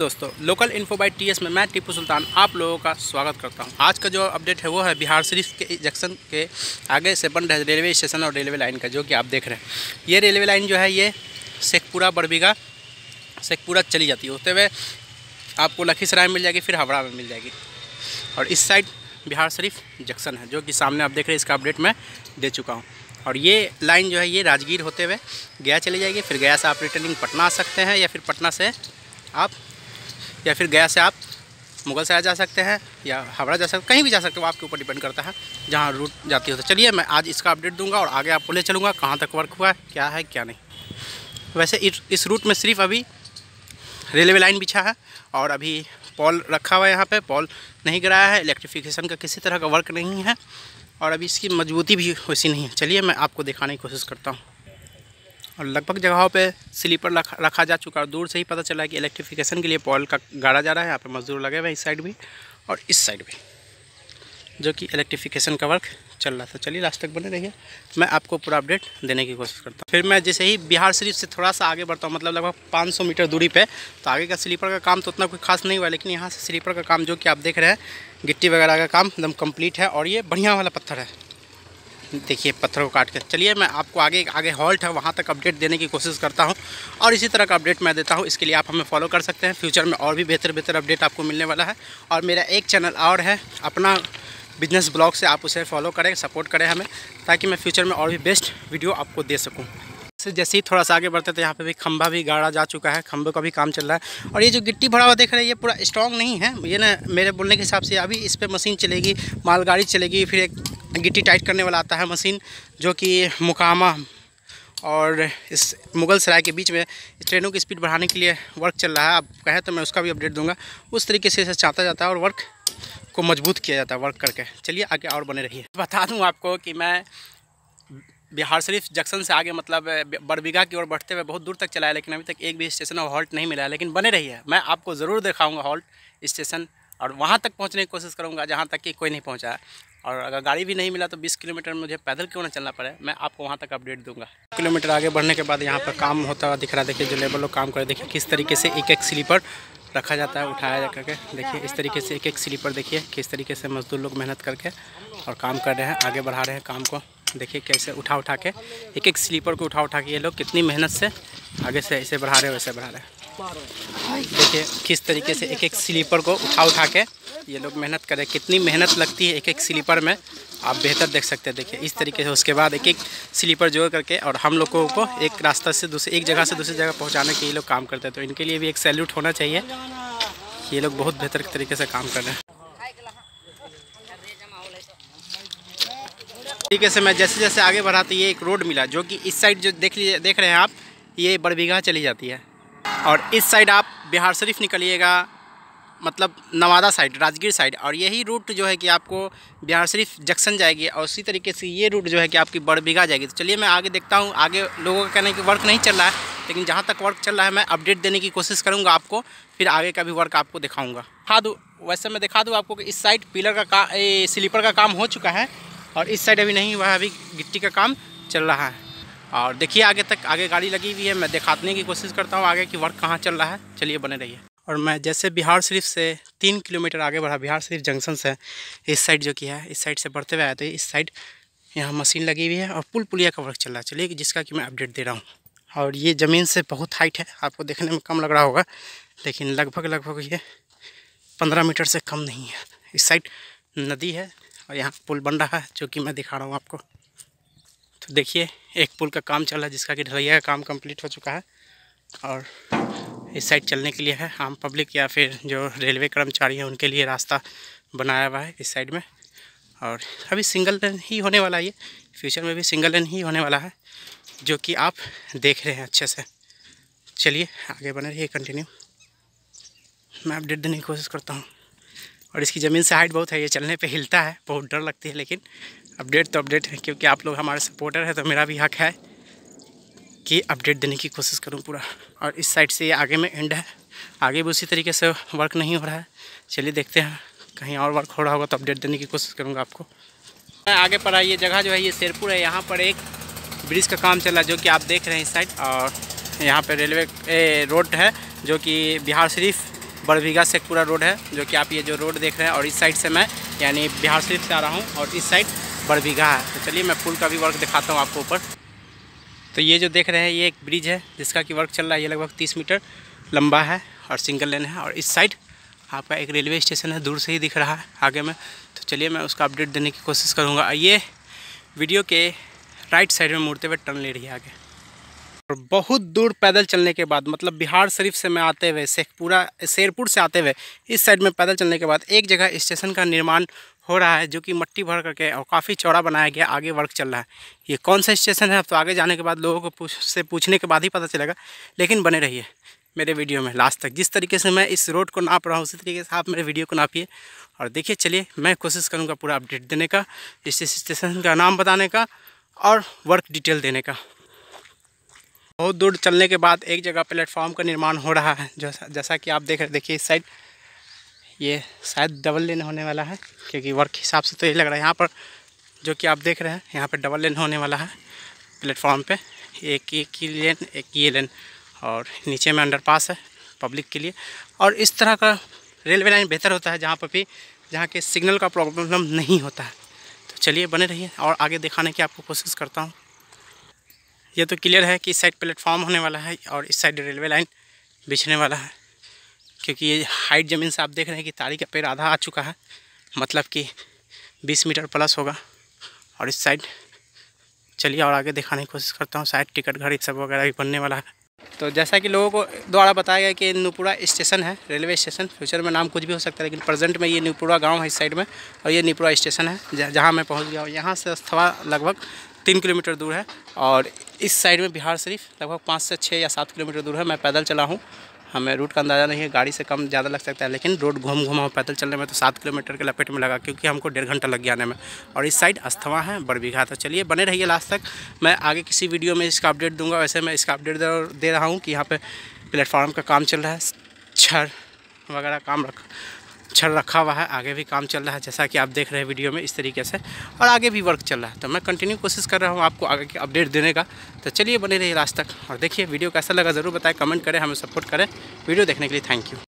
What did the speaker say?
दोस्तों local info by T में मैं टीपू सुल्तान आप लोगों का स्वागत करता हूँ। आज का जो अपडेट है, वो है बिहार शरीफ के जंक्शन के आगे से बन रहे रेलवे स्टेशन और रेलवे लाइन का, जो कि आप देख रहे हैं। ये रेलवे लाइन जो है, ये शेखपुरा बड़बीघा शेखपुरा चली जाती है। होते हुए आपको लखीसराय मिल जाएगी, फिर हावड़ा में मिल जाएगी। और इस साइड बिहार शरीफ जंक्शन है, जो कि सामने आप देख रहे हैं, इसका अपडेट मैं दे चुका हूँ। और ये लाइन जो है, ये राजगीर होते हुए गया चली जाएगी, फिर गया से आप रिटर्निंग पटना आ सकते हैं, या फिर पटना से आप या फिर गया से आप मुगल सराय जा सकते हैं या हावड़ा जा सकते, कहीं भी जा सकते हो आपके ऊपर डिपेंड करता है जहाँ रूट जाती हो। तो चलिए, मैं आज इसका अपडेट दूँगा और आगे आपको ले चलूँगा, कहाँ तक वर्क हुआ है, क्या है, क्या नहीं। वैसे इस रूट में सिर्फ़ अभी रेलवे लाइन बिछा है और अभी पॉल रखा हुआ है यहाँ पे पॉल नहीं गिराया है इलेक्ट्रिफिकेशन का किसी तरह का वर्क नहीं है और अभी इसकी मजबूती भी वैसी नहीं है। चलिए, मैं आपको दिखाने की कोशिश करता हूँ। और लगभग जगहों पे स्लीपर रखा जा चुका है दूर से ही पता चला है कि इलेक्ट्रिफिकेशन के लिए पॉल का गाड़ा जा रहा है, यहाँ पे मजदूर लगे हुए हैं इस साइड भी और इस साइड भी, जो कि इलेक्ट्रिफिकेशन का वर्क चल रहा था चलिए लास्ट तक बने रहिए। मैं आपको पूरा अपडेट देने की कोशिश करता हूँ। फिर मैं जैसे ही बिहार शरीफ से थोड़ा सा आगे बढ़ता हूँ मतलब लगभग 500 मीटर दूरी पे तो आगे का स्लीपर का काम तो उतना कोई खास नहीं हुआ, लेकिन यहाँ से स्लीपर का काम जो कि आप देख रहे हैं, गिट्टी वगैरह का काम एकदम कंप्लीट है और ये बढ़िया वाला पत्थर है। देखिए, पत्थर को काट के। चलिए, मैं आपको आगे आगे हॉल्ट है, वहाँ तक अपडेट देने की कोशिश करता हूँ। और इसी तरह का अपडेट मैं देता हूँ, इसके लिए आप हमें फॉलो कर सकते हैं। फ्यूचर में और भी बेहतर बेहतर अपडेट आपको मिलने वाला है। और मेरा एक चैनल और है, अपना बिज़नेस ब्लॉग से आप उसे फॉलो करें सपोर्ट करें हमें, ताकि मैं फ्यूचर में और भी बेस्ट वीडियो आपको दे सकूँ। जैसे ही थोड़ा सा आगे बढ़ते थे यहाँ पे भी खंभा भी गाड़ा जा चुका है, खंभे का भी काम चल रहा है। और ये जो गिट्टी भरा हुआ देख रहे हैं, ये पूरा स्ट्रॉन्ग नहीं है। ये ना, मेरे बोलने के हिसाब से अभी इस पर मशीन चलेगी, मालगाड़ी चलेगी, फिर एक गिट्टी टाइट करने वाला आता है मशीन, जो कि मुकामा और इस मुगल सराय के बीच में ट्रेनों की स्पीड बढ़ाने के लिए वर्क चल रहा है। आप कहें तो मैं उसका भी अपडेट दूँगा। उस तरीके से इसे चाहता जाता है और वर्क को मज़बूत किया जाता है वर्क करके। चलिए आगे और बने रहिए। बता दूँ आपको कि मैं बिहार शरीफ जंक्शन से आगे मतलब बरबीघा की ओर बढ़ते हुए बहुत दूर तक चला है, लेकिन अभी तक एक भी स्टेशन और हॉल्ट नहीं मिला है। लेकिन बने रही है मैं आपको ज़रूर दिखाऊँगा हॉल्ट स्टेशन और वहाँ तक पहुँचने की कोशिश करूँगा, जहाँ तक कि कोई नहीं पहुँचा। और अगर गाड़ी भी नहीं मिला तो 20 किलोमीटर मुझे पैदल क्यों ना चलना पड़े? मैं आपको वहाँ तक अपडेट दूँगा। किलोमीटर आगे बढ़ने के बाद यहाँ पर काम होता हुआ दिख रहा देखिए, जो लेबर लोग काम करे देखिए किस तरीके से एक एक स्लीपर रखा जाता है, उठाया जा करके। देखिए, इस तरीके से एक एक स्लीपर देखिए, किस तरीके से मजदूर लोग मेहनत करके और काम कर रहे हैं, आगे बढ़ा रहे हैं काम को। देखिए कैसे उठा उठा के एक एक स्लीपर को उठा उठा के ये लोग कितनी मेहनत से आगे से ऐसे बढ़ा रहे हैं, वैसे बढ़ा रहे हैं। देखिए, किस तरीके से एक एक स्लीपर को उठा उठा के ये लोग मेहनत करें कितनी मेहनत लगती है एक एक स्लीपर में, आप बेहतर देख सकते हैं। देखिए, इस तरीके से उसके बाद एक एक स्लीपर जोड़ करके और हम लोगों को एक रास्ता से दूसरे, एक जगह से दूसरी जगह पहुँचाने के ये लोग काम करते हैं। तो इनके लिए भी एक सैल्यूट होना चाहिए। ये लोग बहुत बेहतर तरीके से काम कर रहे हैं। तरीके से मैं जैसे जैसे आगे बढ़ाते, ये एक रोड मिला, जो कि इस साइड जो देख लीजिए, देख रहे हैं आप, ये बड़बीघा चली जाती है। और इस साइड आप बिहार शरीफ निकलिएगा मतलब नवादा साइड, राजगीर साइड, और यही रूट जो है कि आपको बिहार शरीफ जंक्शन जाएगी और उसी तरीके से ये रूट जो है कि आपकी बड़बीघा जाएगी। तो चलिए मैं आगे देखता हूँ, आगे लोगों का कहना है कि वर्क नहीं चल रहा है, लेकिन जहाँ तक वर्क चल रहा है, मैं अपडेट देने की कोशिश करूँगा आपको, फिर आगे का भी वर्क आपको दिखाऊँगा। दिखा दूँ, वैसे मैं दिखा दूँ आपको कि इस साइड पिलर का का स्लीपर का काम हो चुका है, और इस साइड अभी नहीं हुआ है अभी गिट्टी का काम चल रहा है। और देखिए आगे तक, आगे गाड़ी लगी हुई है, मैं दिखाने की कोशिश करता हूँ आगे की वर्क कहाँ चल रहा है। चलिए बने रहिए। और मैं जैसे बिहार शरीफ से तीन किलोमीटर आगे बढ़ा, बिहार शरीफ जंक्शन से, इस साइड जो किया है, इस साइड से बढ़ते हुए आए तो इस साइड यहाँ मशीन लगी हुई है और पुल पुलिया का वर्क चल रहा है। चलिए जिसका कि मैं अपडेट दे रहा हूँ। और ये ज़मीन से बहुत हाइट है, आपको देखने में कम लग रहा होगा, लेकिन लगभग लगभग ये पंद्रह मीटर से कम नहीं है। इस साइड नदी है और यहाँ पुल बन रहा है, जो कि मैं दिखा रहा हूँ आपको। तो देखिए एक पुल का काम चल रहा है, जिसका कि ढलैया का काम कंप्लीट हो चुका है। और इस साइड चलने के लिए है। आम पब्लिक या फिर जो रेलवे कर्मचारी हैं, उनके लिए रास्ता बनाया हुआ है इस साइड में। और अभी सिंगल लेन ही होने वाला है ये। फ्यूचर में भी सिंगल लेन ही होने वाला है, जो कि आप देख रहे हैं अच्छे से। चलिए, आगे बने रहिए कंटिन्यू मैं अपडेट देने की कोशिश करता हूँ। और इसकी ज़मीन से हाइट बहुत है, ये चलने पे हिलता है, बहुत डर लगती है, लेकिन अपडेट तो अपडेट है, क्योंकि आप लोग हमारे सपोर्टर हैं तो मेरा भी हक है कि अपडेट देने की कोशिश करूँ पूरा। और इस साइड से ये आगे में एंड है। आगे भी उसी तरीके से वर्क नहीं हो रहा है। चलिए देखते हैं, कहीं और वर्क हो रहा होगा तो अपडेट देने की कोशिश करूँगा आपको। आगे पर ये जगह जो है ये शेरपुर है। यहाँ पर एक ब्रिज का काम चल जो कि आप देख रहे हैं इस साइड और यहाँ पर रेलवे रोड है, जो कि बिहार शरीफ से पूरा रोड है, जो कि आप ये जो रोड देख रहे हैं। और इस साइड से मैं, यानी बिहार शरीफ से आ रहा हूँ। और इस साइड बड़भीगा है। तो चलिए मैं पुल का भी वर्क दिखाता हूँ आपको ऊपर। तो ये जो देख रहे हैं, ये एक ब्रिज है, जिसका कि वर्क चल रहा है। ये लगभग तीस मीटर लंबा है और सिंगल लेन है और इस साइड आपका एक रेलवे स्टेशन है, दूर से ही दिख रहा है, आगे में। तो चलिए मैं उसका अपडेट देने की कोशिश करूँगा। ये वीडियो के राइट साइड में मुड़ते हुए टर्न ले रही है आगे। और बहुत दूर पैदल चलने के बाद मतलब बिहार शरीफ से मैं आते हुए, शेखपुरा, शेरपुर से आते हुए, इस साइड में पैदल चलने के बाद एक जगह स्टेशन का निर्माण हो रहा है, जो कि मट्टी भर करके और काफ़ी चौड़ा बनाया गया, आगे वर्क चल रहा है। ये कौन सा स्टेशन है, अब तो आगे जाने के बाद लोगों को पूछ, से पूछने के बाद ही पता चलेगा, लेकिन बने रहिए मेरे वीडियो में लास्ट तक। जिस तरीके से मैं इस रोड को नाप रहा हूँ, उसी तरीके से आप मेरे वीडियो को नापिए और देखिए, चलिए मैं कोशिश करूँगा पूरा अपडेट देने का, इस स्टेशन का नाम बताने का और वर्क डिटेल देने का। बहुत दूर चलने के बाद एक जगह प्लेटफॉर्म का निर्माण हो रहा है, जैसा जैसा कि आप देख रहे, देखिए इस साइड। ये शायद डबल लेन होने वाला है, क्योंकि वर्क हिसाब से तो ये लग रहा है। यहाँ पर जो कि आप देख रहे हैं, यहाँ पर डबल लेन होने वाला है प्लेटफॉर्म पे। एक एक ही लेन एक ये लेन और नीचे में अंडरपास है पब्लिक के लिए। और इस तरह का रेलवे लाइन बेहतर होता है जहाँ पर भी, जहाँ के सिग्नल का प्रॉब्लम नहीं होता है। तो चलिए बने रहिए और आगे दिखाने की आपको कोशिश करता हूँ। ये तो क्लियर है कि इस साइड प्लेटफॉर्म होने वाला है और इस साइड रेलवे लाइन बिछने वाला है। क्योंकि ये हाइट ज़मीन से आप देख रहे हैं कि तारी का पेड़ आधा आ चुका है मतलब कि 20 मीटर प्लस होगा। और इस साइड, चलिए और आगे दिखाने की कोशिश करता हूँ शायद टिकट घर सब वगैरह भी बनने वाला है। तो जैसा कि लोगों को द्वारा बताया गया कि नूपुरा स्टेशन है, रेलवे स्टेशन, फ्यूचर में नाम कुछ भी हो सकता है, लेकिन प्रेजेंट में ये नूपुरा गाँव है इस साइड में, और ये नुपुरा स्टेशन है जहाँ मैं पहुँच गया हूँ। यहाँ से अस्थवा लगभग तीन किलोमीटर दूर है, और इस साइड में बिहार शरीफ लगभग पाँच से छः या सात किलोमीटर दूर है। मैं पैदल चला हूँ हमें रूट का अंदाज़ा नहीं है, गाड़ी से कम ज़्यादा लग सकता है, लेकिन रोड घूम घुमा पैदल चलने में तो सात किलोमीटर के लपेट में लगा, क्योंकि हमको डेढ़ घंटा लग गया आने में। और इस साइड अस्थवा है बड़बीघा तो चलिए बने रहिए लास्ट तक। मैं आगे किसी वीडियो में इसका अपडेट दूँगा, वैसे मैं इसका अपडेट दे रहा हूँ कि यहाँ पर प्लेटफॉर्म का काम चल रहा है छर वगैरह काम रख छड़ रखा हुआ है, आगे भी काम चल रहा है, जैसा कि आप देख रहे हैं वीडियो में इस तरीके से, और आगे भी वर्क चल रहा है। तो मैं कंटिन्यू कोशिश कर रहा हूँ आपको आगे की अपडेट देने का। तो चलिए बने रहिए लास्ट तक, और देखिए वीडियो कैसा लगा ज़रूर बताएँ कमेंट करें, हमें सपोर्ट करें। वीडियो देखने के लिए थैंक यू